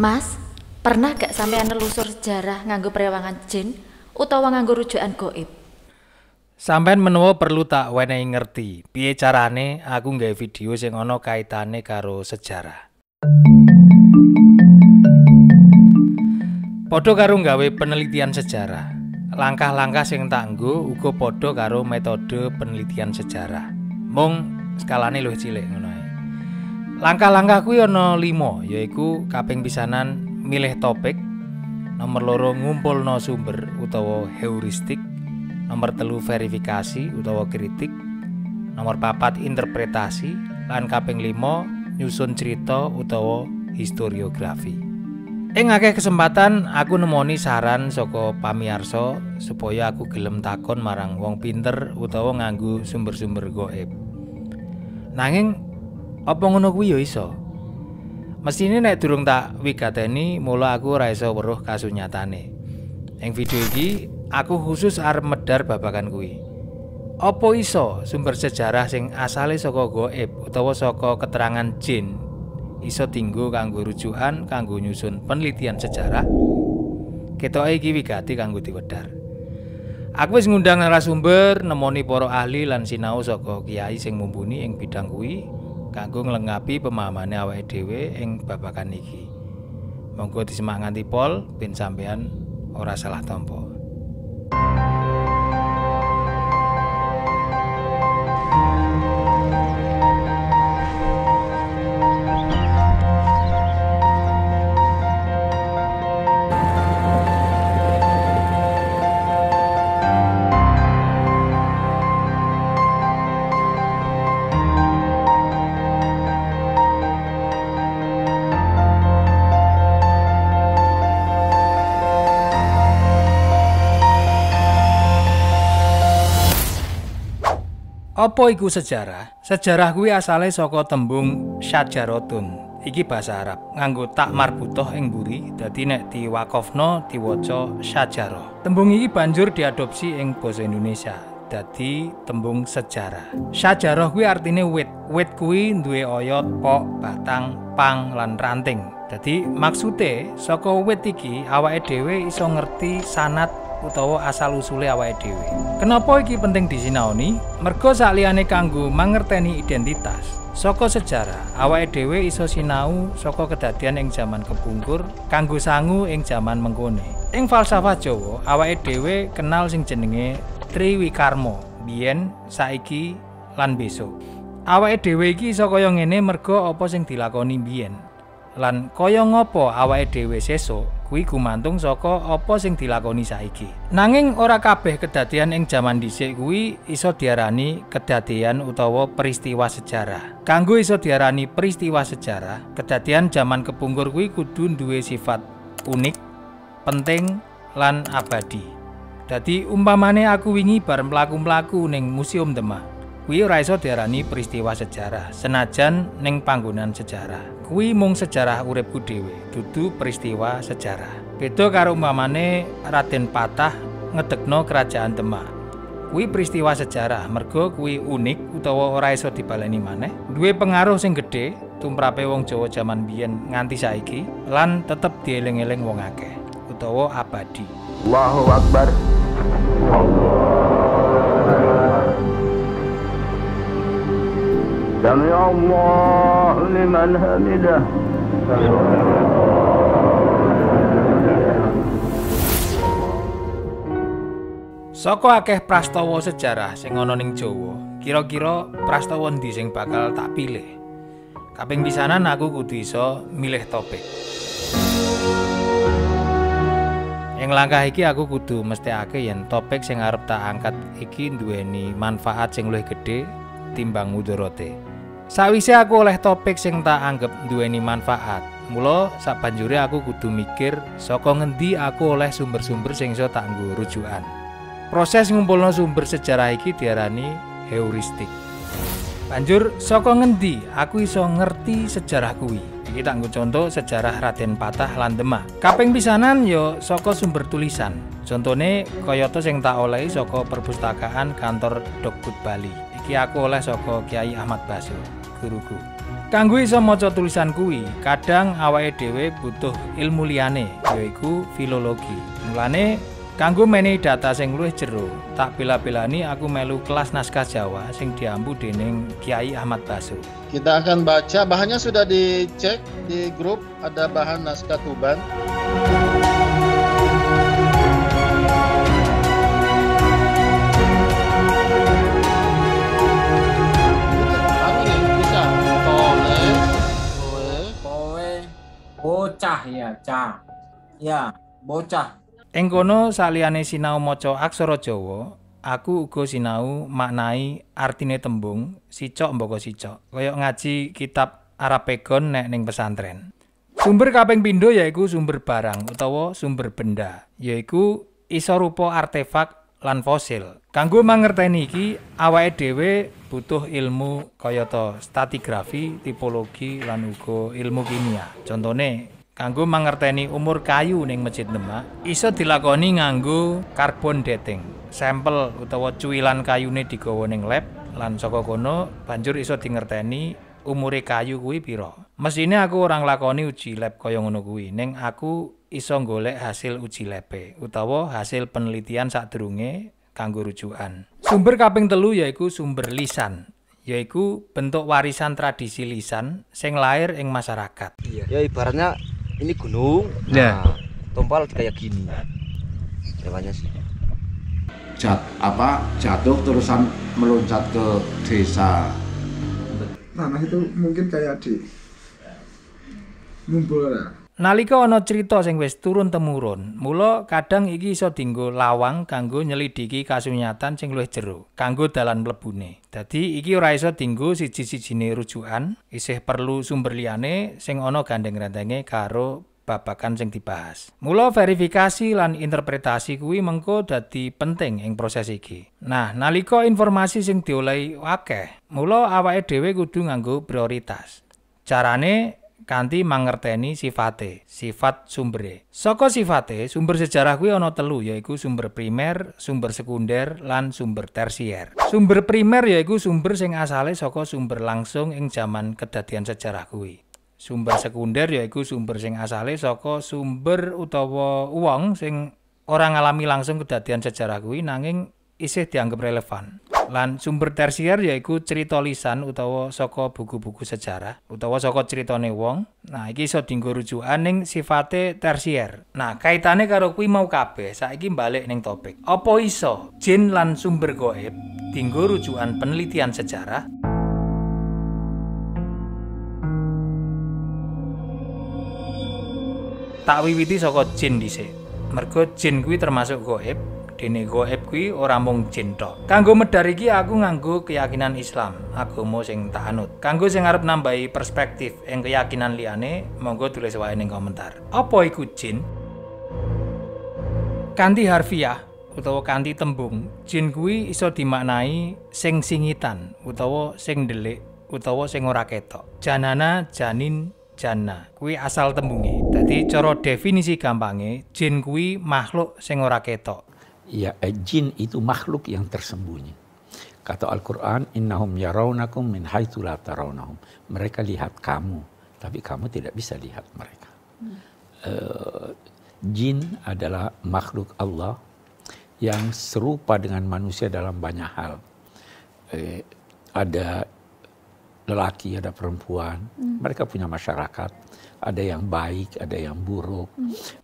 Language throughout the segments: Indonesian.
Mas, pernah gak sampean nelusur sejarah nganggo prewangan jin utawa nganggo rujukan goib? Sampeyan menawa perlu tak wenehi ngerti piye carane aku nggawe video sing ana kaitane karo sejarah. Padha karo nggawe penelitian sejarah. Langkah-langkah sing tak nggo uga padha karo metode penelitian sejarah. Mung skalane luwih cilik ngono ae. Langkah-langkah kuwi ana 5, yaiku kaping pisanan milih topik, nomor loro ngumpulno sumber utawa heuristik, nomor telu verifikasi utawa kritik nomor papat interpretasi lan kaping limo nyusun cerita utawa historiografi ing akeh kesempatan aku nemoni saran saka pamiarsa supaya aku gelem takon marang wong pinter utawa nganggo sumber-sumber goib nanging apa ngono kuwi ya iso Mesine nek durung tak wigateni, mula aku ora iso weruh kasunyatane. Ing video iki aku khusus arep medar babakan kuwi. Apa iso sumber sejarah sing asale saka goib utawa saka keterangan jin iso tinggo kanggo rujukan kanggo nyusun penelitian sejarah? Ketoke iki wigati kanggo diwedhar. Aku wis ngundang narasumber nemoni para ahli lan sinau saka kiai sing mumpuni ing bidang kuwi kanggo nglengapi pemahamane awake dhewe ing babakan iki. Monggo disimak nganti pol ben sampean ora salah tampa. Apa iku sejarah? Sejarah kuwi asale saka tembung syajaratun. Iki bahasa Arab. Nganggo tak marbutoh ing buri, dadi nek diwakofno diwaca syajarah. Tembung iki banjur diadopsi ing basa Indonesia. Dadi tembung sejarah. Syajarah kuwi artine wit. Wit kuwi duwe oyot, pok, batang, pang lan ranting. Dadi maksude saka wit iki awake dhewe iso ngerti sanat utawa asal usule awake dhewe. Kenapa iki penting disinaoni? Mergo sakliyane kanggo mangerteni identitas, saka sejarah awake dhewe iso sinau saka kedadian ing jaman kepungkur kanggo sangu ing jaman mengkone. Ing falsafah Jawa, awake dhewe kenal sing jenenge Triwikarma, biyen, saiki lan besok. Awake dhewe iki iso kaya ngene mergo apa sing dilakoni biyen. Lan kaya ngopo awake dhewe sesuk kuwi gumantung saka apa sing dilakoni saiki. Nanging ora kabeh kedadian ing jaman dhisik kuwi iso diarani kedadian utawa peristiwa sejarah. Kanggo iso diarani peristiwa sejarah, kedadian jaman kepungkur kuwi kudu duwe sifat unik, penting lan abadi. Dadi umpamane aku wingi bareng mlaku-mlaku ning Museum Demak. Kuwi ora iso diarani peristiwa sejarah, senajan ning panggonan sejarah. Kuwi mung sejarah uripku dhewe, dudu peristiwa sejarah. Beda karo umpamane Raden Patah ngedekno kerajaan Demak. Kuwi peristiwa sejarah, mergo kuwi unik utawa ora iso dibaleni maneh. Duwe pengaruh sing gedhe tumrape wong Jawa jaman biyen nganti saiki lan tetep dieling-eling wong akeh utawa abadi. Allahu Akbar. سمع الله لمن حمده Saka akeh prastawa sejarah sing ana ning Jawa, kira-kira prastawa ndi sing bakal tak pilih? Kaping pisanan aku kudu iso milih topik. Ing langkah iki aku kudu mesthekake yen topik sing arep tak angkat iki duweni manfaat sing luwih gedhe timbang mudharate. Sawise aku oleh topik sing tak anggap duweni manfaat, mula sabanjure aku kudu mikir saka ngendi aku oleh sumber-sumber sing iso tak nggo rujukan. Proses ngumpulno sumber sejarah iki diarani heuristik. Banjur saka ngendi aku iso ngerti sejarah kuwi? Iki tak contoh sejarah Raden Patah lan Demak. Kaping pisanan ya saka sumber tulisan. Contone kayata sing tak olehi saka perpustakaan kantor Dokbud Bali. Iki aku oleh saka Kiai Ahmad Baso. Guruku. Kanggo iso maca tulisan kuwi, kadang awake dhewe butuh ilmu liyane, yaiku filologi. Mulane kanggo menehi data sing luwih jero, tak bela-belani aku melu kelas naskah Jawa sing diambu dening Kiai Ahmad Basu. Kita akan baca, bahannya sudah dicek di grup, ada bahan naskah Tuban. Bocah ya, cah. Ya, bocah. Ing kono saliyane sinau maca aksara Jawa, aku uga sinau maknai artine tembung sicok mboko sicok. Kaya ngaji kitab Arapegon nek ning pesantren. Sumber kaping pindho yaiku sumber barang utawa sumber benda, yaiku iso rupa artefak lan fosil. Kanggo mangerteni iki, awake dhewe butuh ilmu kayata stratigrafi, tipologi lan uga ilmu kimia. Contone, kanggo mangerteni umur kayu ning Masjid Demak, iso dilakoni nganggo carbon dating. Sampel utawa cuwilan kayune digawa ning lab lan saka kono banjur iso dingerteni umure kayu kuwi pira. Mesine aku ora nglakoni uji lab kaya ngono kuwi, ning aku iso golek hasil uji labe utawa hasil penelitian sadurunge kanggo rujukan. Sumber kaping telu yaiku sumber lisan, yaiku bentuk warisan tradisi lisan sing lahir ing masyarakat. Ya ibaratnya ini gunung. Ya. Nah, tompal kayak gini. Hewannya sih. jat apa jatuh terusan meloncat ke desa tanah itu mungkin kayak di ngumpul lah. Nalika ana crita sing wis turun temurun, mula kadang iki iso dienggo lawang kanggo nyelidiki kasunyatan sing luwih jero, kanggo dalan mlebune. Dadi iki ora iso dienggo siji-sijine rujukan, isih perlu sumber liyane sing ana gandeng-gandenge karo babakan sing dibahas. Mula verifikasi lan interpretasi kuwi mengko dadi penting ing proses iki. Nah, nalika informasi sing diolehi akeh, mula awake dhewe kudu nganggo prioritas. Carane kanthi mangerteni sifate, sifat sumbere. Saka sifate, sumber sejarah kuwi ana telu yaiku sumber primer, sumber sekunder, lan sumber tersier. Sumber primer yaiku sumber sing asale saka sumber langsung ing jaman kedadian sejarah kuwi. Sumber sekunder yaiku sumber sing asale saka sumber utawa wong sing ora ngalami langsung kedadian sejarah kuwi nanging isih dianggap relevan. Lan sumber tersier yaiku cerita lisan utawa saka buku-buku sejarah utawa saka critane wong. Nah, iki iso dienggo rujukan ning sifate tersier. Nah, kaitane karo kuwi mau kabeh, saiki balik ning topik. Apa iso jin lan sumber gaib dienggo rujukan penelitian sejarah? Tak wiwiti saka jin dhisik. Mergo jin kuwi termasuk gaib, dene gaib kuwi ora mung jin tok. Kanggo medhar iki aku nganggo keyakinan Islam, agama sing tak anut. Kanggo sing arep nambahi perspektif ing keyakinan liyane, monggo tulis wae ning komentar. Apa iku jin? Kanthi harfiah utawa kanthi tembung, jin kuwi iso dimaknai sing singitan utawa sing ndelik utawa sing ora ketok. Janana, janin, jana kuwi asal tembunge. Dadi cara definisi gampange, jin kuwi makhluk sing ora ketok. Ya, eh, jin itu makhluk yang tersembunyi. Kata Al-Quran, Innahum yarawnakum min haitsu la tarawnahum. Mereka lihat kamu, tapi kamu tidak bisa lihat mereka. Eh, jin adalah makhluk Allah yang serupa dengan manusia dalam banyak hal. Eh, ada lelaki, ada perempuan, mereka punya masyarakat, ada yang baik, ada yang buruk.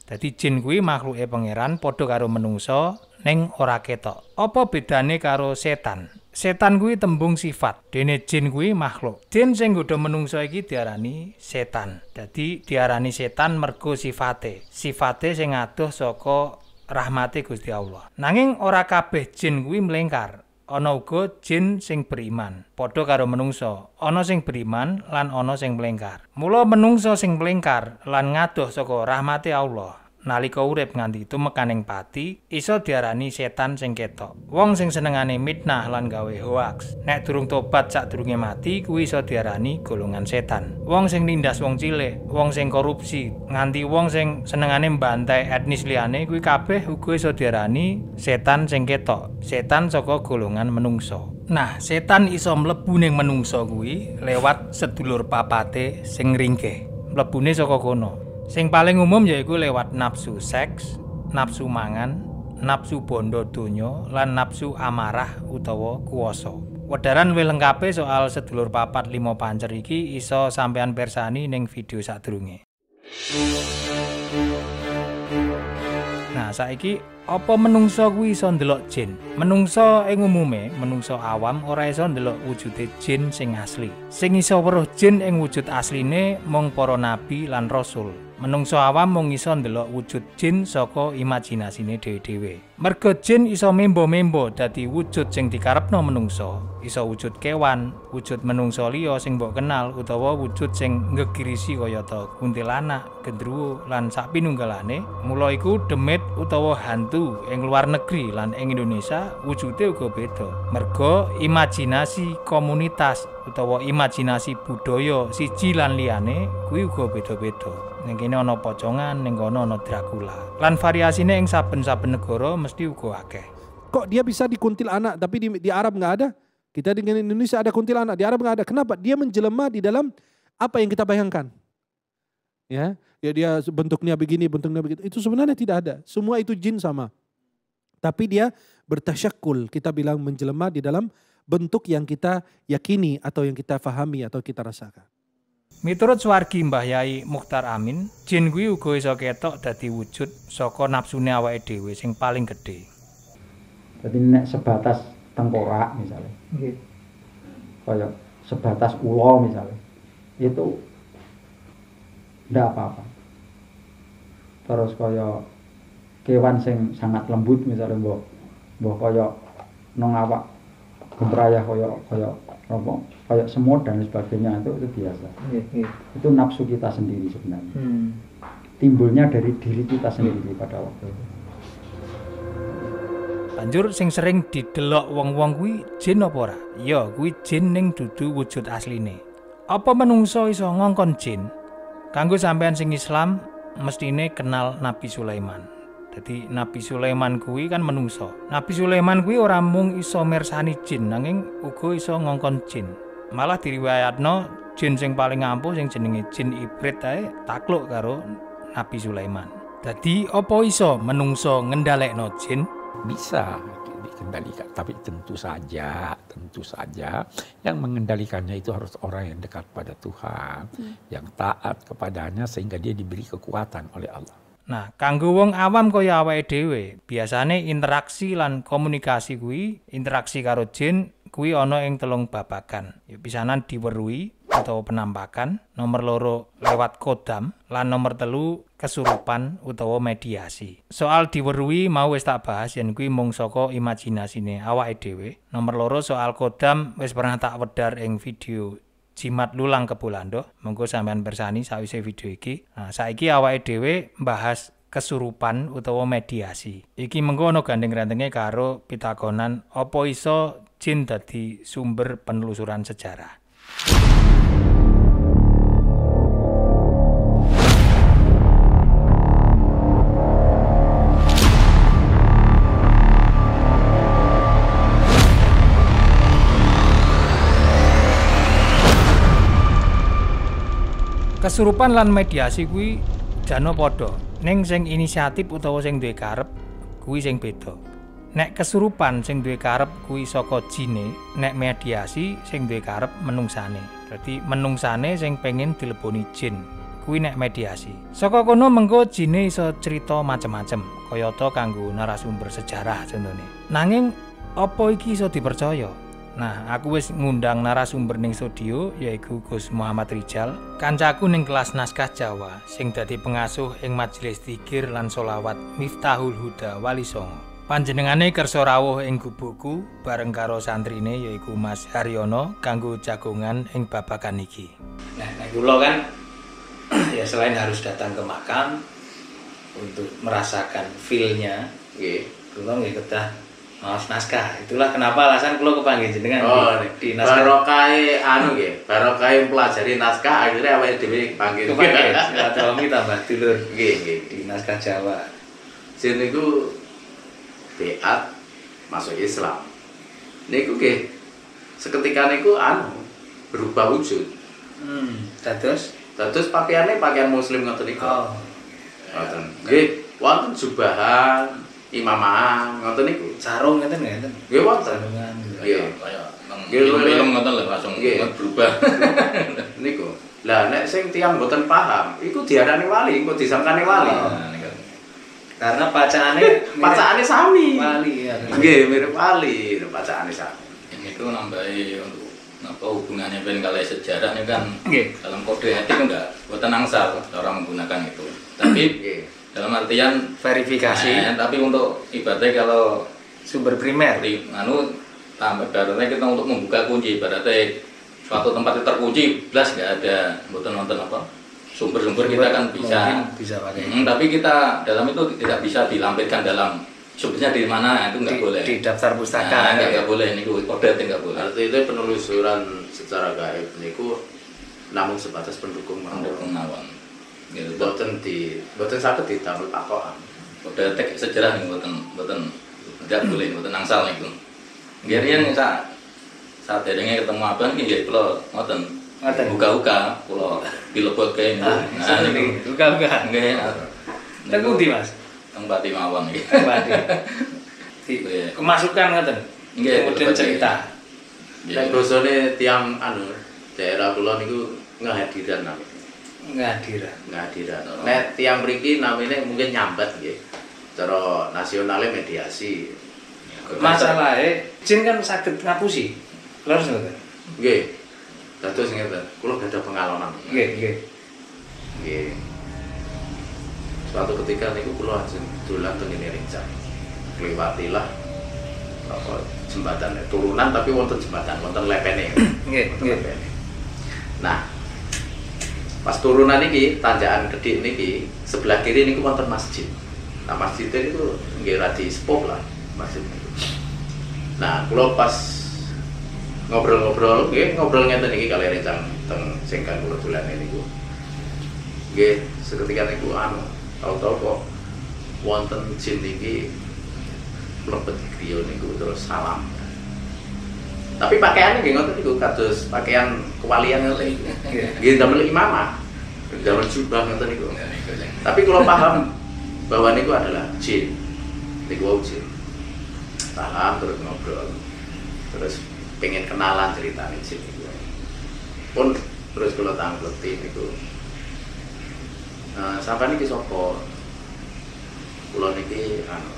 Dadi jin kuwi makhluke pangeran padha karo menungso ning ora ketok. Apa bedane karo setan? Setan kuwi tembung sifat, dene jin kuwi makhluk. Jin sing nggodha menungso iki diarani setan. Dadi diarani setan mergo sifate. Sifate sing adoh saka rahmate Gusti Allah. Nanging ora kabeh jin kuwi mlengkar. Ana uga jin sing beriman, padha karo menungso. Ana sing beriman lan ana sing mlengkar. Mula menungso sing mlengkar lan ngadoh saka rahmate Allah nalika urip nganti tumekaning pati iso diarani setan sing ketok. Wong sing senengane mitnah lan gawe hoax. Nek durung tobat sadurunge mati kuwi iso diarani golongan setan. Wong sing nindas wong cilik, wong sing korupsi, nganti wong sing senengane mbantai etnis liyane kuwi kabeh uga iso diarani setan sing ketok. Setan saka golongan menungso. Nah, setan iso mlebu ning menungso kuwi lewat sedulur papate sing ringkeh. Mlebune saka kono. Sing paling umum yaiku lewat nafsu seks, nafsu mangan, nafsu bondo donya, lan nafsu amarah utawa kuwasa. Wedaran luwih lengkape soal sedulur papat limo pancer iki iso sampean persani ning video sadurunge. Nah, saiki apa menungso kuwi iso ndelok jin? Menungso ing umume, menungso awam ora iso ndelok wujude jin sing asli. Sing iso weruh jin ing wujud asline mung para nabi lan rasul. Menungso awam mung iso ndelok wujud jin saka imajinasine dhewe-dhewe. Merga jin iso membo-membo dadi wujud sing dikarepno menungso. Iso wujud kewan, wujud menungso liya sing mbok kenal utawa wujud sing ngegirisi kayata kuntilanak, gendruwo lan sak pinunggalane. Mula iku demit utawa hantu ing luar negeri lan ing Indonesia wujude uga beda. Merga imajinasi komunitas utawa imajinasi budaya siji lan liyane kuwi uga beda-beda. Ning kene ana pocongan, ning kono ana Dracula. Lan variasine ing saben-saben negara mesti uga akeh. Kok dia bisa di kuntilanak tapi di, di Arab nggak ada? Kita di Indonesia ada kuntilanak, di Arab nggak ada. Kenapa? Dia menjelma di dalam apa yang kita bayangkan. Ya, ya dia bentuknya begini, bentuknya begitu. Itu sebenarnya tidak ada. Semua itu jin sama. Tapi dia bertasyakul, kita bilang menjelma di dalam bentuk yang kita yakini atau yang kita fahami atau kita rasakan. Miturut swargi Mbah Yai Mukhtar Amin, jin kuwi uga iso ketok dadi wujud saka nafsune awake dhewe sing paling gedhe. Jadi nek sebatas tengkorak misalnya, kayak sebatas ulo misalnya, itu ndak apa-apa. Terus kayak kewan sing sangat lembut misalnya mbok mbok kayak nong awak gembrayah kayak kayak apa kayak semut dan sebagainya itu itu biasa. Itu nafsu kita sendiri sebenarnya. Timbulnya dari diri kita sendiri pada waktu itu. Banjur sing sering didelok wong-wong kuwi jin apa ora? Ya, kuwi jin ning dudu wujud asline. Apa menungso iso ngongkon jin? Kanggo sampean sing Islam mestine kenal Nabi Sulaiman. Jadi Nabi Sulaiman kuwi kan menungso. Nabi Sulaiman kuwi ora mung iso mirsani jin nanging uga iso ngongkon jin. Malah diriwayatno jin sing paling ampuh sing jenenge jin ibrit ae takluk karo Nabi Sulaiman. Dadi apa iso menungso ngendhalekno jin? Bisa dikendalikan, tapi tentu saja, tentu saja yang mengendalikannya itu harus orang yang dekat pada Tuhan, yang taat kepadanya sehingga dia diberi kekuatan oleh Allah. Nah, kanggo wong awam kaya awake dhewe, biasane interaksi lan komunikasi kuwi, interaksi karo jin kuwi ana ing telung babagan. Ya pisanan diweruhi utawa penampakan, nomor loro lewat kodam, lan nomor telu kesurupan utawa mediasi. Soal diweruhi mau wis tak bahas yen kuwi mung saka imajinasine awake dhewe. Nomor loro soal kodam wis pernah tak wedar ing video jimat lulang kepulando. Monggo sampean bersani sawise video iki. Nah, saiki awake dhewe mbahas kesurupan utawa mediasi. Iki mengko ana gandeng-gandenge karo pitakonan apa iso jin dadi sumber penelusuran sejarah. Kesurupan lan mediasi kuwi jano padha. Ning sing inisiatif utawa sing duwe karep kuwi sing beda. Nek kesurupan sing duwe karep kuwi saka jine, nek mediasi sing duwe karep menungsane. Dadi menungsane sing pengen dileboni jin. Kuwi nek mediasi. Saka kono mengko jine iso cerita macem-macem, kayata kanggo narasumber sejarah contohnya. Nanging apa iki iso dipercaya? Nah, aku wis ngundang narasumber ning studio yaiku Gus Muhammad Rijal, kancaku ning kelas naskah Jawa sing dadi pengasuh ing Majelis Zikir lan Solawat Miftahul Huda Wali Songo. Panjenengane kersa rawuh ing gubukku bareng karo santrine yaiku Mas Haryono kanggo jagongan ing babagan iki. Nah, nek kula kan ya selain harus datang ke makam untuk merasakan feel-nya, nggih, kula nggih kedah maos naskah. Itulah kenapa alasan kula kepanggih jenengan Oh, di, naskah. barokai anu nggih, barokai pelajari naskah akhirnya awake dhewe panggil. Kepanggih silaturahmi tambah dulur Nggih, nggih. di naskah Jawa. Jin niku beat masuk Islam. Niku nggih seketika niku anu berubah wujud. Hmm, dados dados pakaiannya pakaian muslim ngoten niku. Oh. Ngoten. Nggih, wonten jubahan, imamahan ngoten niku. sarung ngeten nggih ngeten. Nggih wonten. Sarungan. Nggih. Nggih film ngoten lho langsung berubah. niku. Lah nek sing tiyang mboten paham, iku diarani wali, kok disangkani wali. Oh. Karena bacaannya Bacaannya sami. Wali ya. Nggih, mirip wali, bacaannya sami. Ini tuh nambahi untuk apa hubungannya ben kali sejarah ini kan dalam kode etik enggak buatan angsal orang menggunakan itu. Tapi dalam artian verifikasi. Nah, tapi untuk ibaratnya kalau sumber primer di anu tambah ibaratnya kita untuk membuka kunci ibaratnya suatu tempat itu terkunci belas nggak ada buatan nonton apa sumber-sumber kita kan bisa Mungkin bisa pakai. Hmm, tapi kita dalam itu tidak bisa dilampirkan dalam sumbernya di mana itu nggak boleh di daftar pustaka. nah, nggak nggak boleh ini kode nggak boleh Arti itu penelusuran secara gaib niku namun sebatas pendukung mawon. Gitu. Boten di boten saged didamel pakokan. kode etik sejarah nih buatan buatan tidak boleh buatan angsal itu Gerian saat saat derengnya ketemu abang ini jadi ngoten Ngoten. buka-buka kalau dilebot kayak ini Ah, seperti buka-buka. enggak Teng pundi, Mas? tempat di mawon gitu. Di- Iya. Kemasukan ngoten. Nggih, Kemudian cerita. Nek bosone tiang anu daerah kula niku ngahadiran namanya. Ngadiran. Ngahadiran. Nek tiang mriki namanya mungkin nyambat nggih. Cara nasionalnya mediasi. Masalahnya jin kan sakit ngapusi. Lurus ngoten. Nggih. Dados ngeten, kula gadah pengalaman. Nggih, nggih. Nggih. Suatu ketika niku kula ajeng dolan teng ngene Rincang. Kliwatilah apa jembatan turunan tapi wonten jembatan, wonten lepene. Nggih. lepene. Nah, pas turunan iki tanjakan gede niki sebelah kiri niku wonten masjid. Nah, masjid itu nggih radi sepuh lah masjid. Nah, kula pas ngobrol-ngobrol, nggih ngobrol ngeten iki kali rencang teng sing kan kula dolan niku. Nggih, seketika niku anu, tau-tau kok wonten jin iki mlebet griya niku terus salam. Tapi pakaiannya nggih ngoten niku kados pakaian kewalian ngoten niku. Nggih damel imamah. Damel jubah ngoten niku. Tapi kalau paham bahwa niku adalah jin. Niku wau jin. Paham terus ngobrol. Terus pengen kenalan ceritanya jin niku. Pun terus kalau tangkleti niku. Nah, sampai niki sapa? Kula niki anu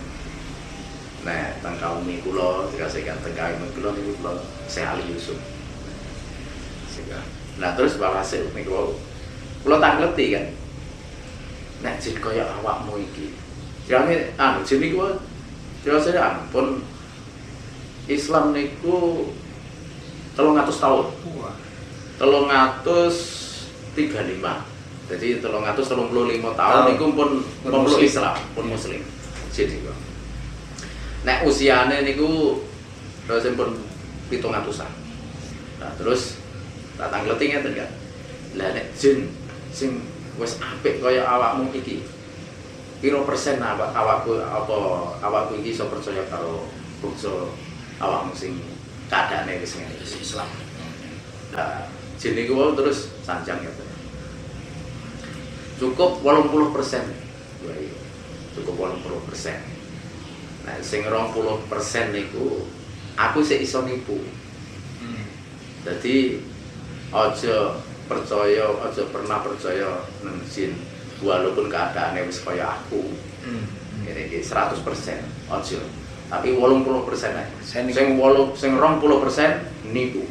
Nah, teng kaumi kula dikasihkan teng kaumi kula niku kula Syekh Ali Yusuf. Nah, terus walhasil niku wau kula tangleti kan. Nek jin kaya awakmu iki. Jangan anu jin niku wau jelas saya anu pun Islam niku 300 tahun. 335. Jadi 335 tahun Tahun. niku pun Pun. Islam, pun muslim. Jadi kok. Nek usiane niku terus pun 700-an. Nah, terus tak tangleti ngeten kan. Lah nek jin sing wis apik kaya awakmu iki. Piro persen awak awakku apa awakku iki iso percaya karo bangsa awakmu sing keadaane wis ngene Islam. Nah, jin niku terus sanjang ya. Cukup 80 persen. Cukup 80 persen. Nah, sing 20 persen niku aku sik iso nipu. Jadi aja percaya, aja pernah percaya nang jin walaupun keadaannya wis kaya aku. Ini iki 100% aja. Tapi 80% ae. Saya niku- Sing 8 sing 20% nipu.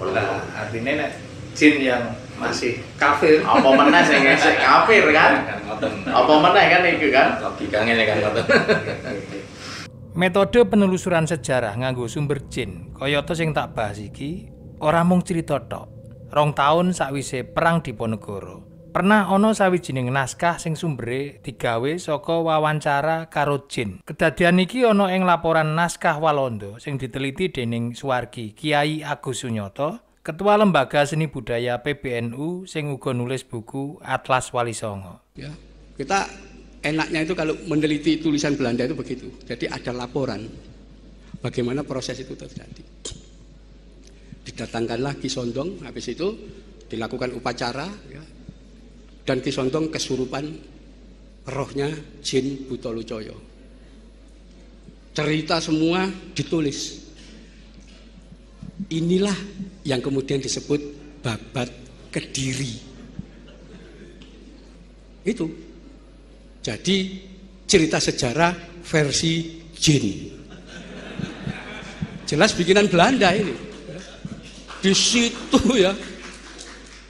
Lah, artinya nek jin yang masih kafir. Apa meneh sing sing kafir kan? Apa meneh kan iku kan? logikanya kan ngoten Metode penelusuran sejarah nganggo sumber jin, kayata sing tak bahas iki, ora mung cerita tok. Rong taun sakwise perang Diponegoro, pernah ana sawijining naskah sing sumbere digawe saka wawancara karo jin. Kedadian iki ana ing laporan naskah Walanda sing diteliti dening Suwargi Kiai Agus Sunyoto, Ketua Lembaga Seni Budaya PBNU sing uga nulis buku Atlas Wali Songo. Ya, kita enaknya itu kalau meneliti tulisan Belanda itu begitu. Jadi ada laporan bagaimana proses itu terjadi. didatangkanlah Ki Sondong, habis itu dilakukan upacara, ya. dan Ki Sondong kesurupan rohnya Jin Butolucoyo. Cerita semua ditulis. Inilah yang kemudian disebut babat kediri. Itu. Jadi cerita sejarah versi jin. Jelas bikinan Belanda ini. Di situ ya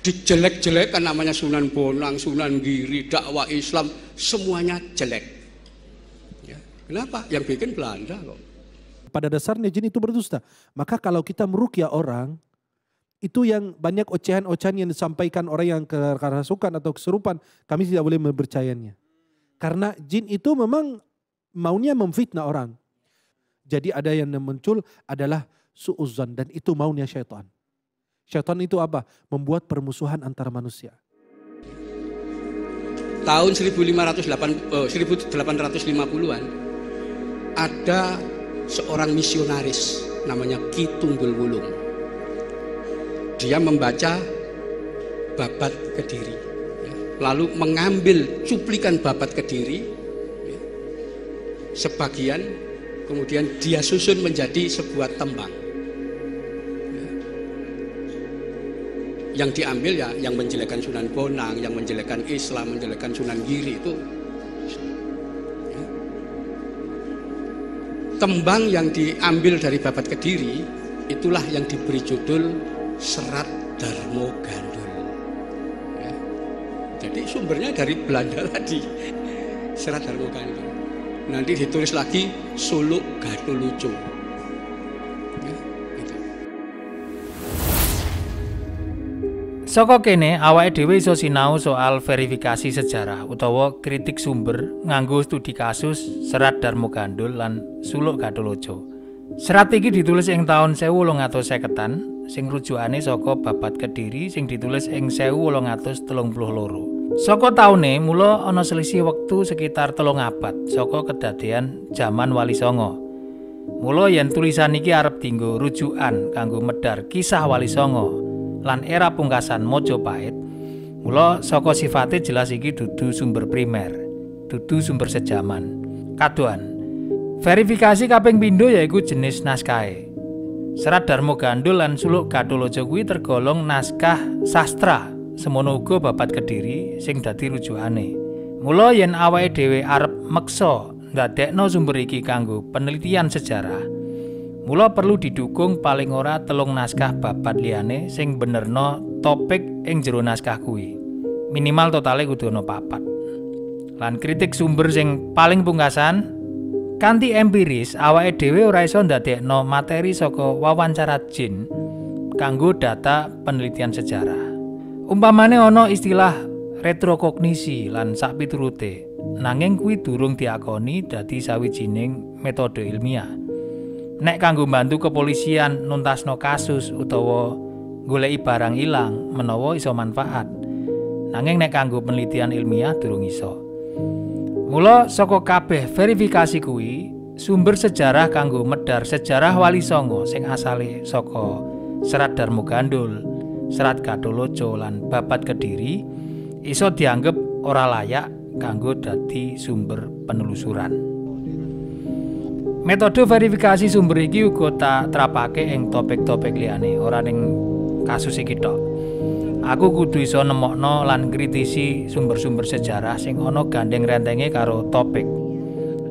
dijelek-jelekan namanya Sunan Bonang, Sunan Giri, dakwah Islam, semuanya jelek. Ya. Kenapa? Yang bikin Belanda kok. Pada dasarnya jin itu berdusta. Maka kalau kita merukyah orang, itu yang banyak ocehan-ocehan yang disampaikan orang yang kerasukan atau kesurupan, kami tidak boleh mempercayainya. Karena jin itu memang maunya memfitnah orang. Jadi ada yang muncul adalah suuzan dan itu maunya syaitan. Syaitan itu apa? Membuat permusuhan antara manusia. Tahun 1850-an ada seorang misionaris namanya Ki Tunggul Wulung. Dia membaca babat Kediri. Lalu mengambil cuplikan babat Kediri ya, sebagian kemudian dia susun menjadi sebuah tembang. Ya. Yang diambil ya yang menjelekkan Sunan Bonang, yang menjelekkan Islam, menjelekkan Sunan Giri itu ya. tembang yang diambil dari babat Kediri itulah yang diberi judul Serat Darmo Gandul. Ya. Jadi sumbernya dari Belanda tadi. Serat Darmo Gandul. Nanti ditulis lagi Suluk Gatulucu. Ya, gitu. Saka kene awake dhewe iso sinau soal verifikasi sejarah utawa kritik sumber nganggo studi kasus Serat Darmo Gandul lan Suluk Gatoloco. Serat iki ditulis ing taun 1850-an sing rujukane saka Babat Kediri sing ditulis ing 1832. Saka taune mula ana selisih wektu sekitar telung abad saka kedadean jaman Wali Songo. Mula yen tulisan iki arep dinggo rujukan kanggo medhar kisah Wali Songo lan era pungkasan Mojopahit, mula saka sifate jelas iki dudu sumber primer, dudu sumber sejaman. Kadoan. Verifikasi kaping pindho yaiku jenis naskahe. Serat Darmo Gandul lan Suluk Gatolojo kuwi tergolong naskah sastra semono uga babat Kediri sing dadi rujukane. Mula yen awake dhewe arep meksa ndadekno sumber iki kanggo penelitian sejarah, mula perlu didukung paling ora telung naskah babat liyane sing benerno topik ing jero naskah kuwi. Minimal totale kudu ana papat. Lan kritik sumber sing paling pungkasan kanthi empiris awake dhewe ora iso ndadekno materi saka wawancara jin kanggo data penelitian sejarah. Umpamane ana istilah retrokognisi lan sak piturute, nanging kuwi durung diakoni dadi sawijining metode ilmiah. Nek kanggo bantu kepolisian nuntasno kasus utawa goleki barang ilang menawa iso manfaat. Nanging nek kanggo penelitian ilmiah durung iso. Mula saka kabeh verifikasi kuwi, sumber sejarah kanggo medhar sejarah Wali Songo sing asale saka Serat Darmo Gandul, Serat Gatoloco lan Babat Kediri iso dianggep ora layak kanggo dadi sumber penelusuran. Metode verifikasi sumber iki uga tak terapake ing topik-topik liyane, ora ning kasus iki tok. Aku kudu iso nemokno lan kritisi sumber-sumber sejarah sing ana gandeng rentenge karo topik.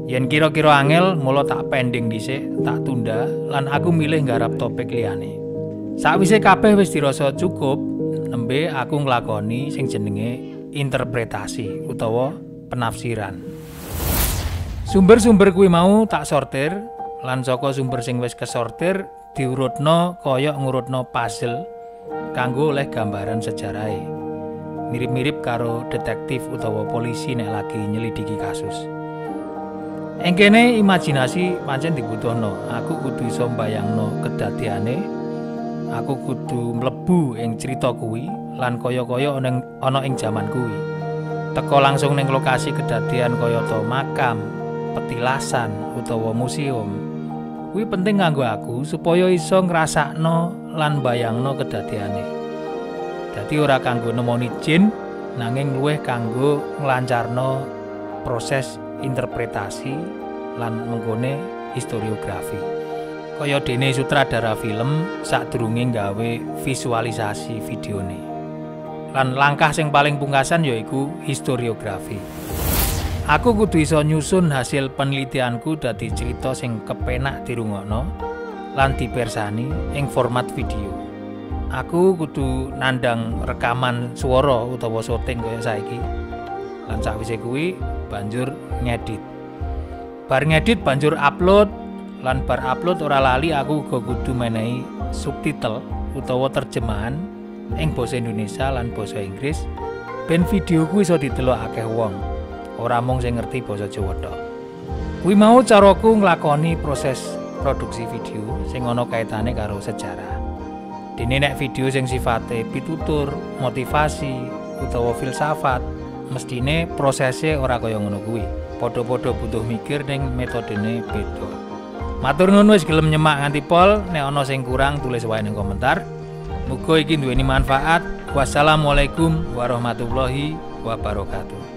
Yen kira-kira angel, mula tak pending dhisik, tak tunda lan aku milih nggarap topik liyane. Sakwise kabeh wis dirasa cukup, nembe aku nglakoni sing jenenge interpretasi utawa penafsiran. Sumber-sumber kuwi mau tak sortir lan saka sumber sing wis kesortir diurutno kaya ngurutno puzzle kanggo oleh gambaran sejarahe. Mirip-mirip karo detektif utawa polisi nek lagi nyelidiki kasus. Ing kene imajinasi pancen dibutuhno. Aku kudu iso mbayangno kedadeane. Aku kudu mlebu ing cerita kuwi lan kaya-kaya ana ing jaman kuwi. Teko langsung ning lokasi kedadean kaya to makam, petilasan utawa museum. Kuwi penting kanggo aku supaya iso ngrasakno lan bayangno kedadiane. Dadi ora kanggo nemoni jin nanging luwih kanggo nglancarno proses interpretasi lan menggone historiografi. Kaya dene sutradara film sadurunge gawe visualisasi videone. Lan langkah sing paling pungkasan yaiku historiografi. Aku kudu iso nyusun hasil penelitianku dadi cerita sing kepenak dirungokno lan dipersani ing format video. Aku kudu nandang rekaman swara utawa syuting kaya saiki. Lan sakwise kuwi banjur ngedit. Bar ngedit banjur upload lan bar upload ora lali aku uga kudu menehi subtitle utawa terjemahan ing basa Indonesia lan basa Inggris ben videoku iso didelok akeh wong. ora mung sing ngerti basa Jawa tok. Kuwi mau caraku nglakoni proses produksi video sing ana kaitane karo sejarah. Dene nek video sing sifate pitutur, motivasi utawa filsafat, mestine prosesnya ora kaya ngono kuwi. Padha-padha butuh mikir ning metodene beda. Matur nuwun wis gelem nyemak nganti pol, nek ana sing kurang tulis wae ning komentar. Muga iki duweni manfaat. Wassalamualaikum warahmatullahi wabarakatuh.